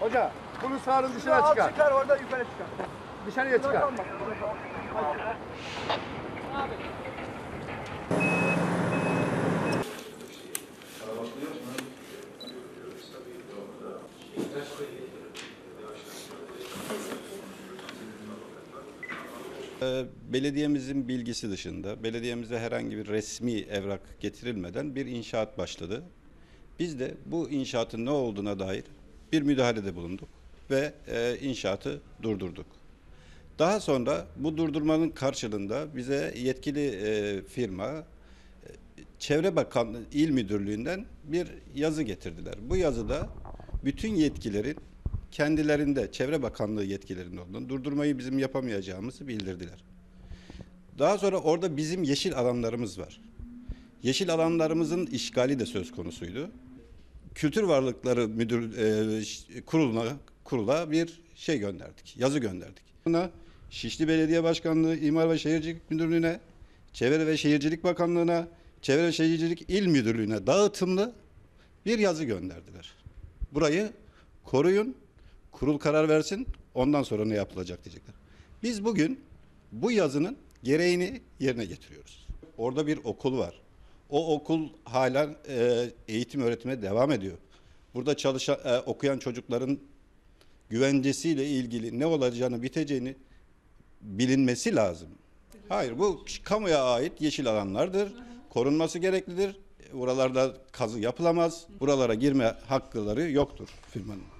Hoca bunu sağırın dışına Al çıkar. çıkar orada yukarı çıkar. Dışarıya çıkar. Ee, Belediyemizin bilgisi dışında, belediyemize herhangi bir resmi evrak getirilmeden bir inşaat başladı. Biz de bu inşaatın ne olduğuna dair bir müdahalede bulunduk ve e, inşaatı durdurduk. Daha sonra bu durdurmanın karşılığında bize yetkili e, firma e, Çevre Bakanlığı İl Müdürlüğü'nden bir yazı getirdiler. Bu yazıda bütün yetkilerin kendilerinde Çevre Bakanlığı yetkilerinde olduğunu, durdurmayı bizim yapamayacağımızı bildirdiler. Daha sonra orada bizim yeşil alanlarımız var. Yeşil alanlarımızın işgali de söz konusuydu. Kültür Varlıkları Müdür e, kuruluna kurula bir şey gönderdik. Yazı gönderdik. Buna Şişli Belediye Başkanlığı, İmar ve Şehircilik Müdürlüğü'ne, Çevre ve Şehircilik Bakanlığı'na, Çevre ve Şehircilik İl Müdürlüğü'ne dağıtımlı bir yazı gönderdiler. Burayı koruyun, kurul karar versin, ondan sonra ne yapılacak diyecekler. Biz bugün bu yazının gereğini yerine getiriyoruz. Orada bir okul var. O okul hala e, eğitim öğretime devam ediyor. Burada çalışan, e, okuyan çocukların güvencesiyle ilgili ne olacağını, biteceğini bilinmesi lazım. Hayır, bu kamuya ait yeşil alanlardır. Korunması gereklidir. Buralarda kazı yapılamaz. Buralara girme hakları yoktur firmanın.